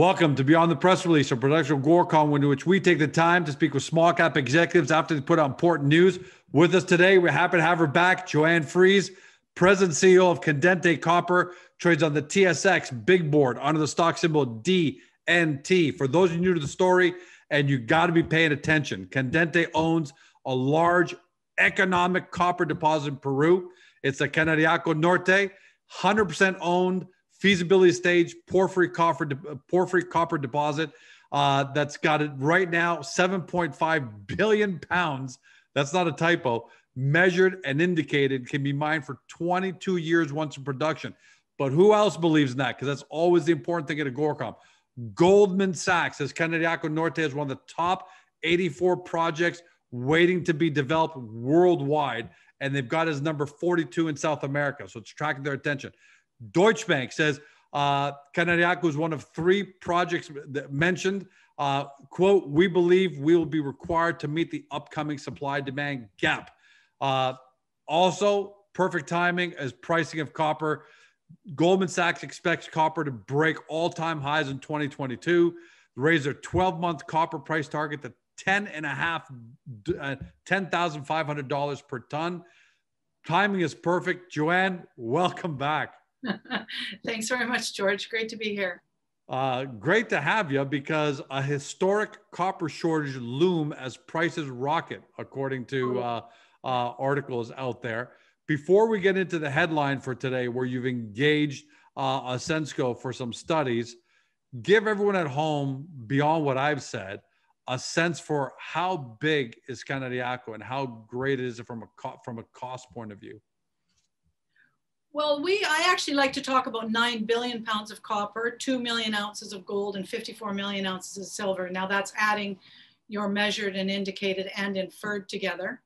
Welcome to Beyond the Press Release, a production of Agoracom, in which we take the time to speak with small cap executives after they put out important news. With us today, we're happy to have her back, Joanne Freeze, President CEO of Candente Copper, trades on the TSX Big Board under the stock symbol DNT. For those of you new to the story, and you got to be paying attention, Candente owns a large economic copper deposit in Peru. It's the Canariaco Norte, 100% owned feasibility stage porphyry copper porphyry copper deposit uh, that's got it right now 7.5 billion pounds. That's not a typo. Measured and indicated can be mined for 22 years once in production. But who else believes in that? Because that's always the important thing at Agoracom. Goldman Sachs says Canariaco Norte is one of the top 84 projects waiting to be developed worldwide. And they've got as number 42 in South America. So it's attracting their attention. Deutsche Bank says uh, is one of three projects that mentioned. Uh, quote, we believe we will be required to meet the upcoming supply demand gap. Uh, also, perfect timing as pricing of copper. Goldman Sachs expects copper to break all time highs in 2022, raise their 12 month copper price target to 10 and a half, uh, $10,500 per ton. Timing is perfect. Joanne, welcome back. Thanks very much, George. Great to be here. Uh, great to have you because a historic copper shortage loom as prices rocket, according to oh. uh, uh, articles out there. Before we get into the headline for today, where you've engaged uh, Ausenco for some studies, give everyone at home, beyond what I've said, a sense for how big is Canariaco and how great is it from a from a cost point of view. Well, we I actually like to talk about 9 billion pounds of copper, 2 million ounces of gold, and 54 million ounces of silver. Now that's adding your measured and indicated and inferred together.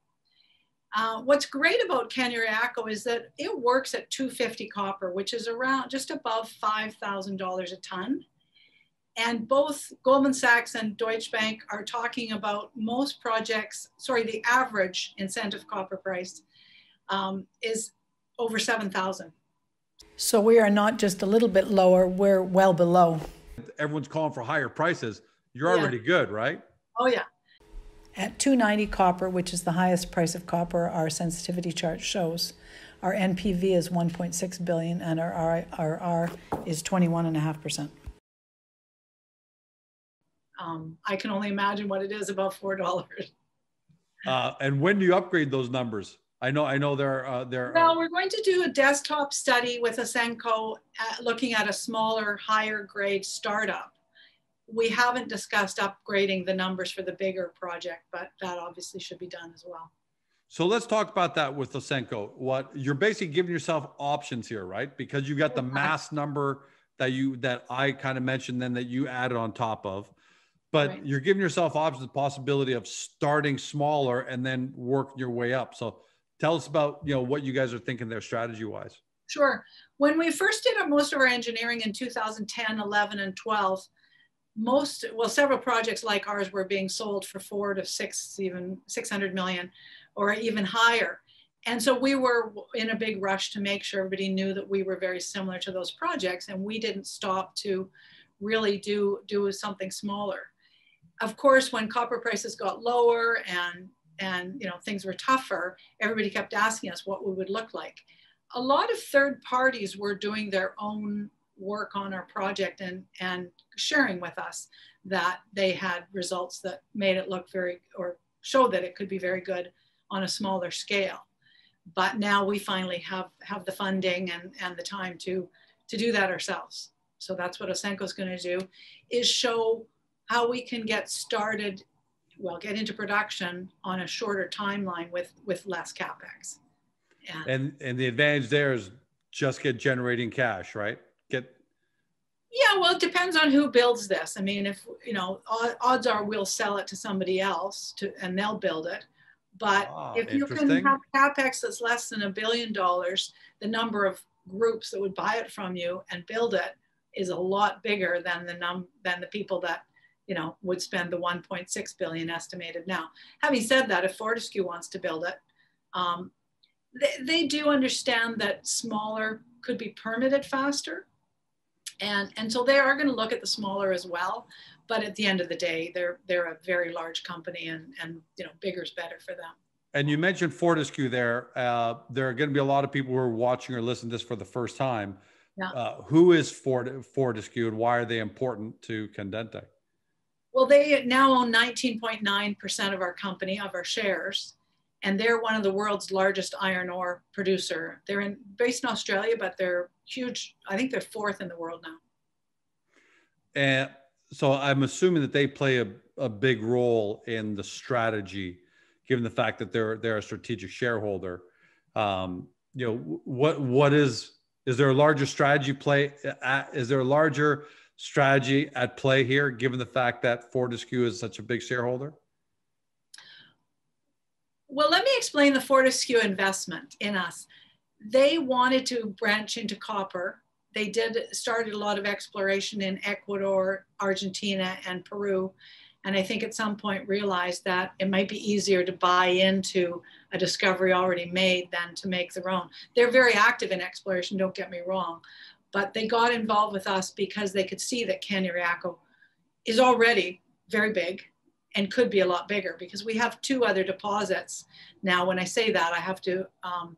Uh, what's great about Canariaco is that it works at 250 copper, which is around just above $5,000 a ton. And both Goldman Sachs and Deutsche Bank are talking about most projects, sorry, the average incentive copper price um, is over 7,000. So we are not just a little bit lower, we're well below. Everyone's calling for higher prices. You're yeah. already good, right? Oh, yeah. At 290 copper, which is the highest price of copper our sensitivity chart shows, our NPV is 1.6 billion and our IRR is 21.5%. Um, I can only imagine what it is about four dollars. Uh, and when do you upgrade those numbers? I know, I know there, uh, there. Well, we're going to do a desktop study with Ausenco uh, looking at a smaller, higher grade startup. We haven't discussed upgrading the numbers for the bigger project, but that obviously should be done as well. So let's talk about that with Ausenco. What you're basically giving yourself options here, right? Because you've got the mass number that you that I kind of mentioned, then that you added on top of but right. you're giving yourself options the possibility of starting smaller and then working your way up so Tell us about you know what you guys are thinking there strategy wise. Sure. When we first did most of our engineering in 2010, 11, and 12, most well several projects like ours were being sold for four to six, even 600 million, or even higher. And so we were in a big rush to make sure everybody knew that we were very similar to those projects, and we didn't stop to really do do something smaller. Of course, when copper prices got lower and and you know things were tougher, everybody kept asking us what we would look like. A lot of third parties were doing their own work on our project and and sharing with us that they had results that made it look very or show that it could be very good on a smaller scale. But now we finally have have the funding and and the time to to do that ourselves. So that's what Ausenco is going to do is show how we can get started well get into production on a shorter timeline with with less capex. And and, and the advantage there is just get generating cash, right? Get yeah, well, it depends on who builds this. I mean, if you know, odds are we'll sell it to somebody else to, and they'll build it. But ah, if you can have capex that's less than a billion dollars, the number of groups that would buy it from you and build it is a lot bigger than the num than the people that you know, would spend the 1.6 billion estimated now. Having said that, if Fortescue wants to build it, um, they, they do understand that smaller could be permitted faster. And, and so they are going to look at the smaller as well. But at the end of the day, they're, they're a very large company and, and you know, bigger is better for them. And you mentioned Fortescue there. Uh, there are going to be a lot of people who are watching or listening to this for the first time. Yeah. Uh, who is Fort, Fortescue and why are they important to Candente? Well, they now own 19.9% of our company, of our shares, and they're one of the world's largest iron ore producer. They're in, based in Australia, but they're huge. I think they're fourth in the world now. And so I'm assuming that they play a, a big role in the strategy given the fact that they're they're a strategic shareholder. Um, you know, what what is is there a larger strategy play? At, is there a larger strategy at play here, given the fact that Fortescue is such a big shareholder? Well, let me explain the Fortescue investment in us. They wanted to branch into copper. They did started a lot of exploration in Ecuador, Argentina, and Peru and I think at some point realized that it might be easier to buy into a discovery already made than to make their own. They're very active in exploration, don't get me wrong, but they got involved with us because they could see that Cañariaco is already very big and could be a lot bigger because we have two other deposits. Now, when I say that, I have to, um,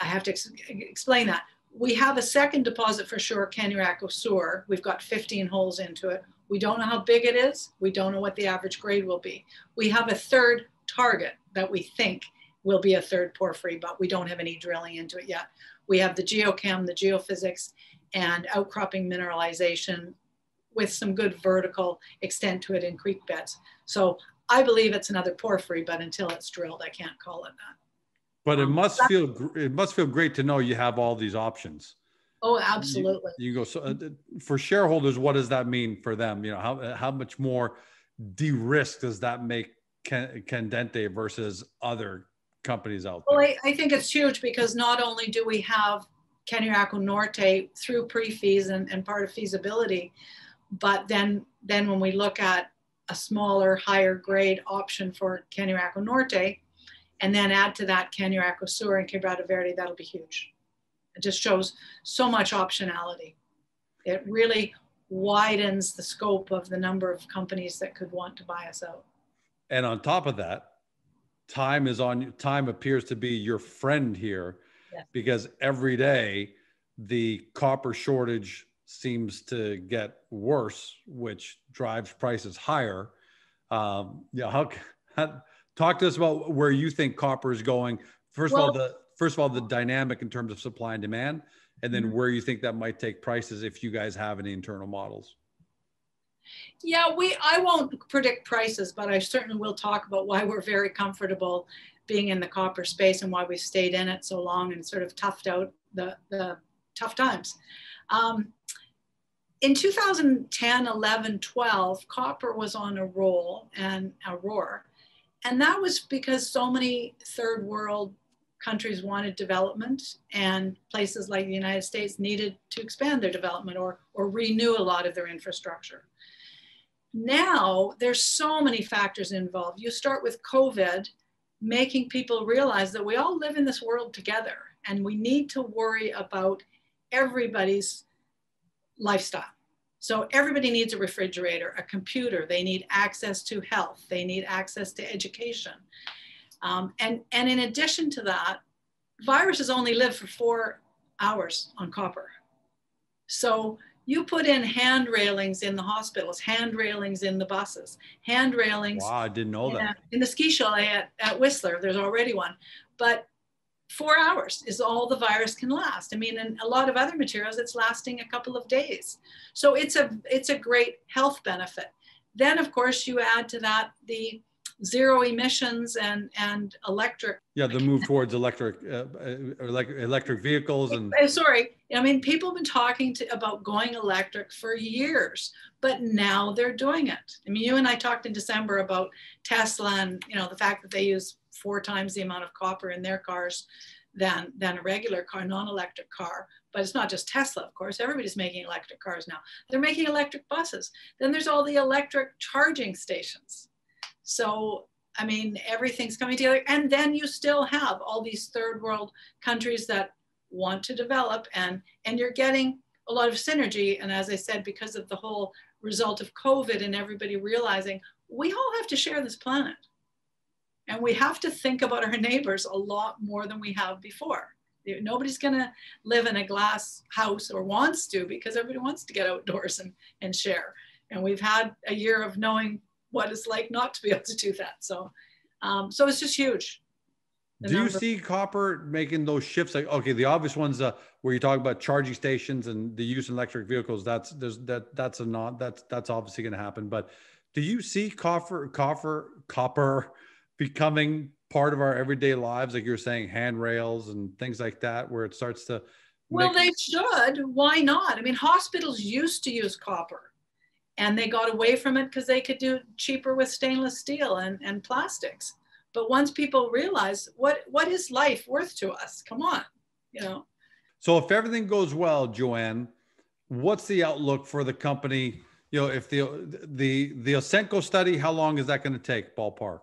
I have to ex explain that. We have a second deposit for sure, Cañariaco Sur. We've got 15 holes into it. We don't know how big it is. We don't know what the average grade will be. We have a third target that we think will be a third porphyry, but we don't have any drilling into it yet. We have the geochem, the geophysics, and outcropping mineralization with some good vertical extent to it in creek beds. So I believe it's another porphyry, but until it's drilled, I can't call it that. But it um, must feel it must feel great to know you have all these options. Oh, absolutely. You, you go so uh, for shareholders. What does that mean for them? You know, how how much more de-risk does that make Candente versus other companies out there? Well, I, I think it's huge because not only do we have Cañariaco Norte through pre-fees and, and part of feasibility, but then then when we look at a smaller, higher grade option for Cañariaco Norte, and then add to that Cañariaco Sur and Quebrada Verde, that'll be huge. It just shows so much optionality. It really widens the scope of the number of companies that could want to buy us out. And on top of that, time is on time appears to be your friend here yes. because every day the copper shortage seems to get worse, which drives prices higher. Um, yeah, how, how, talk to us about where you think copper is going. First well, of all, the first of all the dynamic in terms of supply and demand and then mm-hmm. where you think that might take prices if you guys have any internal models yeah we i won't predict prices but i certainly will talk about why we're very comfortable being in the copper space and why we stayed in it so long and sort of toughed out the, the tough times um, in 2010 11 12 copper was on a roll and a roar and that was because so many third world countries wanted development and places like the United States needed to expand their development or, or renew a lot of their infrastructure. Now there's so many factors involved. You start with COVID, making people realize that we all live in this world together and we need to worry about everybody's lifestyle. So everybody needs a refrigerator, a computer, they need access to health, they need access to education. Um, and, and in addition to that, viruses only live for four hours on copper. So you put in hand railings in the hospitals, hand railings in the buses, hand railings. Wow, I didn't know in, that. in the ski chalet at, at Whistler, there's already one. But four hours is all the virus can last. I mean, in a lot of other materials, it's lasting a couple of days. So it's a it's a great health benefit. Then, of course, you add to that the zero emissions and and electric. Yeah the move towards electric uh, uh electric electric vehicles and uh, sorry i mean people have been talking to, about going electric for years but now they're doing it. I mean you and i talked in december about tesla and you know the fact that they use four times the amount of copper in their cars than than a regular car non-electric car. But it's not just tesla of course. Everybody's making electric cars now. They're making electric buses. Then there's all the electric charging stations so, I mean, everything's coming together. And then you still have all these third world countries that want to develop and, and you're getting a lot of synergy. And as I said, because of the whole result of COVID and everybody realizing we all have to share this planet. And we have to think about our neighbors a lot more than we have before. Nobody's going to live in a glass house or wants to because everybody wants to get outdoors and, and share. And we've had a year of knowing what it's like not to be able to do that. So, um, so it's just huge. Do you see copper making those shifts? Like, okay, the obvious ones uh, where you talk about charging stations and the use of electric vehicles. That's there's that that's a not that's that's obviously going to happen. But do you see copper copper copper becoming part of our everyday lives, like you're saying, handrails and things like that, where it starts to. Well, they should. Why not? I mean, hospitals used to use copper and they got away from it because they could do cheaper with stainless steel and, and plastics. But once people realize what, what is life worth to us? Come on, you know. So if everything goes well, Joanne, what's the outlook for the company? You know, if the the the Ausenco study, how long is that going to take, ballpark?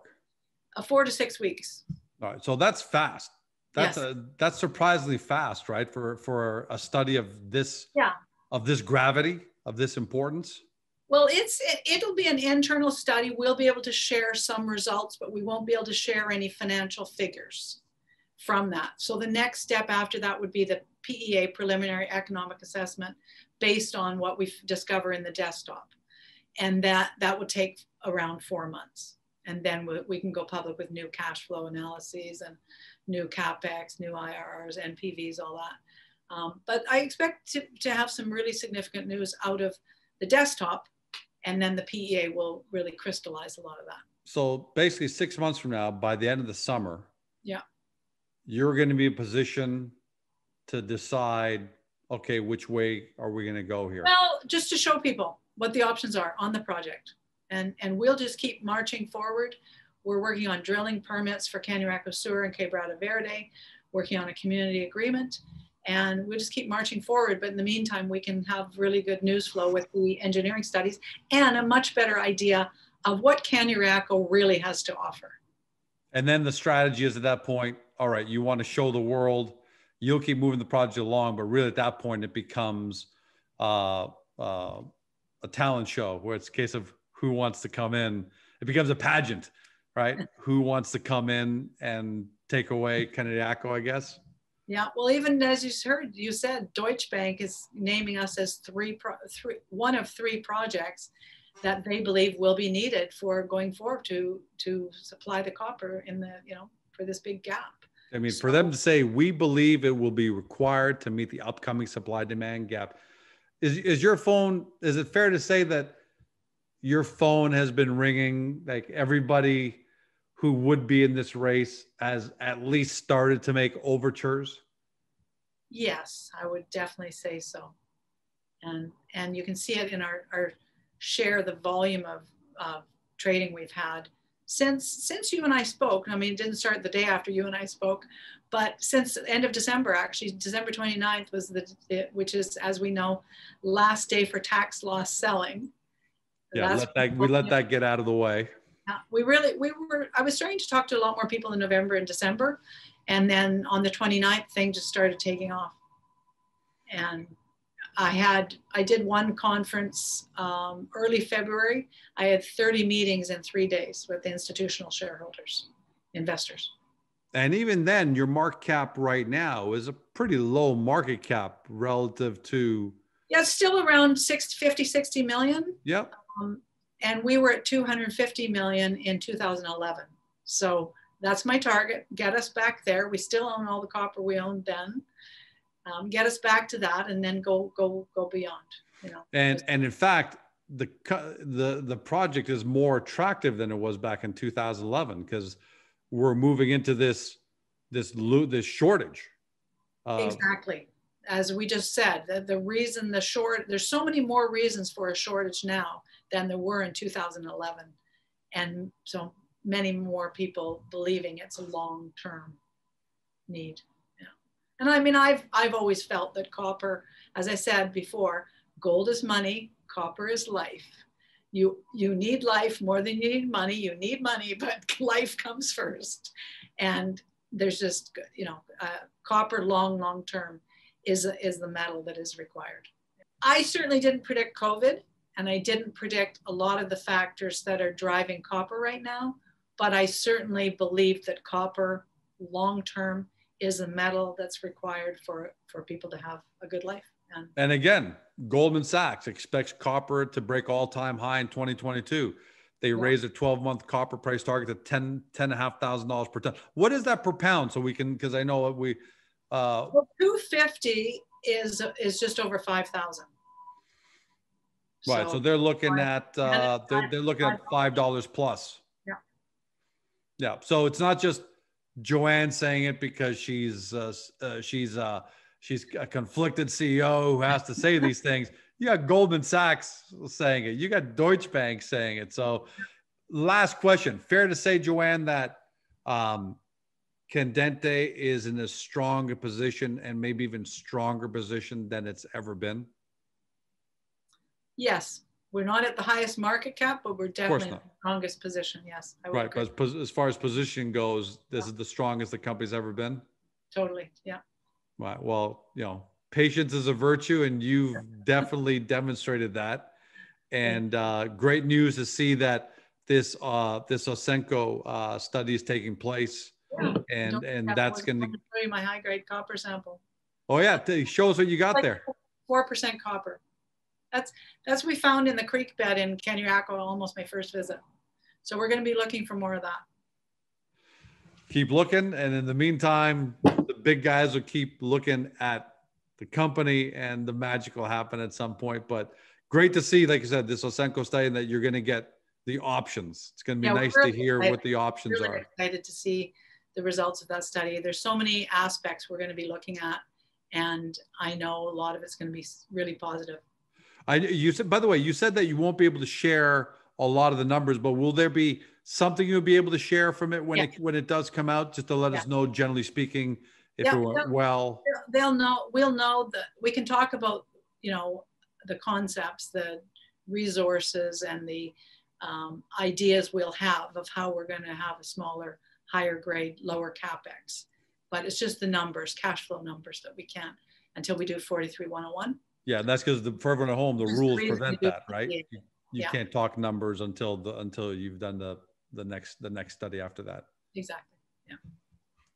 uh, four to six weeks. All right, so that's fast. That's yes. a that's surprisingly fast, right? For for a study of this yeah of this gravity of this importance. Well, it's it, will be an internal study. We'll be able to share some results, but we won't be able to share any financial figures from that. So the next step after that would be the PEA preliminary economic assessment based on what we discover in the desktop. And that that would take around 4 months and then we, we can go public with new cash flow analyses and new capex, new IRRs, NPVs, all that. Um, but I expect to, to have some really significant news out of the desktop, and then the PEA will really crystallize a lot of that. So basically, six months from now, by the end of the summer, yeah, you're going to be in a position to decide, okay, which way are we going to go here? Well, just to show people what the options are on the project and, and we'll just keep marching forward. We're working on drilling permits for Caño Sur and Quebrada Verde, working on a community agreement, and we'll just keep marching forward. But in the meantime, we can have really good news flow with the engineering studies and a much better idea of what Caño really has to offer. And then the strategy is at that point, all right, you want to show the world, you'll keep moving the project along, but really at that point, it becomes uh, uh, a talent show where it's a case of who wants to come in. It becomes a pageant, right? who wants to come in and take away Cañariaco, I guess. Yeah, well, even as you heard, you said Deutsche Bank is naming us as three, pro- three, one of three projects that they believe will be needed for going forward to to supply the copper in the you know for this big gap. I mean, so, for them to say we believe it will be required to meet the upcoming supply demand gap, is is your phone? Is it fair to say that your phone has been ringing like everybody who would be in this race has at least started to make overtures? Yes i would definitely say so. And and you can see it in our, our share the volume of uh, trading we've had since since you and i spoke. I mean it didn't start the day after you and i spoke but since the end of december actually december 29th was the, the which is as we know last day for tax loss selling. Yeah, let that, we let that get out of the way. Yeah, we really, we were, I was starting to talk to a lot more people in November and December. And then on the 29th, thing just started taking off. And I had, I did one conference um, early February. I had 30 meetings in three days with the institutional shareholders, investors. And even then, your market cap right now is a pretty low market cap relative to. Yeah, it's still around 60, 50, 60 million. Yep. Um, and we were at 250 million in 2011. So that's my target. Get us back there. We still own all the copper we owned then. Um, get us back to that, and then go go go beyond. You know. And and in fact, the the the project is more attractive than it was back in 2011 because we're moving into this this loot this shortage. Uh, exactly as we just said, the, the reason the short, there's so many more reasons for a shortage now than there were in 2011. And so many more people believing it's a long-term need. Yeah. And I mean, I've, I've always felt that copper, as I said before, gold is money, copper is life. You, you need life more than you need money. You need money, but life comes first. And there's just, you know, uh, copper long, long term is, is the metal that is required. I certainly didn't predict COVID, and I didn't predict a lot of the factors that are driving copper right now. But I certainly believe that copper, long term, is a metal that's required for for people to have a good life. And, and again, Goldman Sachs expects copper to break all time high in 2022. They yeah. raised a 12 month copper price target to 10, 10 and a half thousand dollars per ton. What is that per pound? So we can, cause I know we, uh, well, 250 is, is just over 5,000. Right. So, so, they're looking at, uh, they're, they're looking at $5 plus. Yeah. Yeah. So it's not just Joanne saying it because she's, uh, uh she's, uh, she's a conflicted CEO who has to say these things. You got Goldman Sachs saying it. You got Deutsche Bank saying it. So, last question. Fair to say, Joanne, that um, Candente is in a stronger position and maybe even stronger position than it's ever been? Yes. We're not at the highest market cap, but we're definitely in the strongest position. Yes. right. Because as far as position goes, this yeah. is the strongest the company's ever been. Totally. Yeah. Right. Well, you know, patience is a virtue, and you've definitely demonstrated that. And uh, great news to see that this uh, this Ausenco uh, study is taking place, and and that's going to show you my high grade copper sample. Oh yeah, show us what you got like there. Four percent copper. That's that's we found in the creek bed in Cañariaco, almost my first visit. So we're going to be looking for more of that. Keep looking, and in the meantime, the big guys will keep looking at the company, and the magic will happen at some point. But great to see, like I said, this Ausenco study, that you're going to get the options. It's going to be yeah, nice to hear excited. what the options really are. Excited to see the results of that study. There's so many aspects we're going to be looking at, and I know a lot of it's going to be really positive. I you said by the way, you said that you won't be able to share a lot of the numbers, but will there be something you'll be able to share from it when yeah. it when it does come out, just to let yeah. us know, generally speaking, if yeah, it went well? They'll know. We'll know that we can talk about you know the concepts, the resources, and the um, ideas we'll have of how we're going to have a smaller, higher grade, lower capex. But it's just the numbers, cash flow numbers that we can't until we do 43101. Yeah, and that's because the for everyone at home, the There's rules the prevent that, right? You, you yeah. can't talk numbers until the until you've done the the next the next study after that. Exactly. Yeah.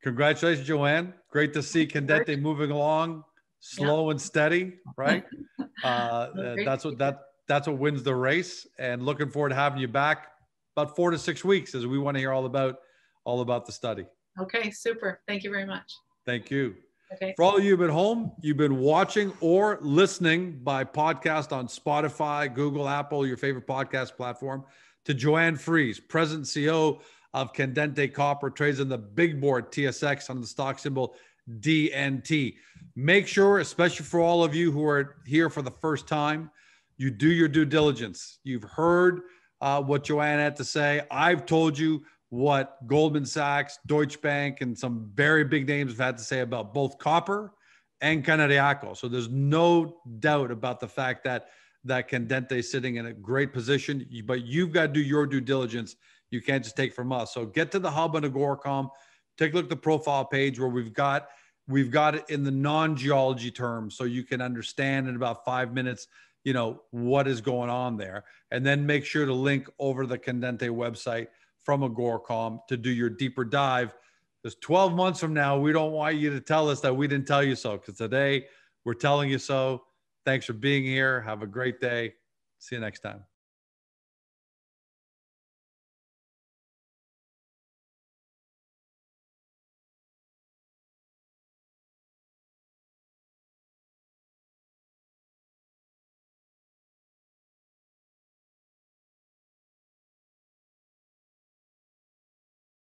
Congratulations, Joanne. Great to see Candente moving along, slow yeah. and steady, right? uh, that's what that that's what wins the race. And looking forward to having you back about four to six weeks as we want to hear all about all about the study. Okay, super. Thank you very much. Thank you. Okay. For all of you at home, you've been watching or listening by podcast on Spotify, Google, Apple, your favorite podcast platform, to Joanne Freeze, President CEO of Candente Copper, trades in the big board TSX on the stock symbol DNT. Make sure, especially for all of you who are here for the first time, you do your due diligence. You've heard uh, what Joanne had to say. I've told you what Goldman Sachs, Deutsche Bank, and some very big names have had to say about both copper and Cañariaco. So there's no doubt about the fact that that Candente is sitting in a great position, but you've got to do your due diligence. You can't just take from us. So get to the hub on Agoracom, take a look at the profile page where we've got we've got it in the non-geology terms so you can understand in about five minutes you know what is going on there and then make sure to link over the Candente website from Agoracom to do your deeper dive. Because 12 months from now we don't want you to tell us that we didn't tell you so. Because today we're telling you so. Thanks for being here. Have a great day. See you next time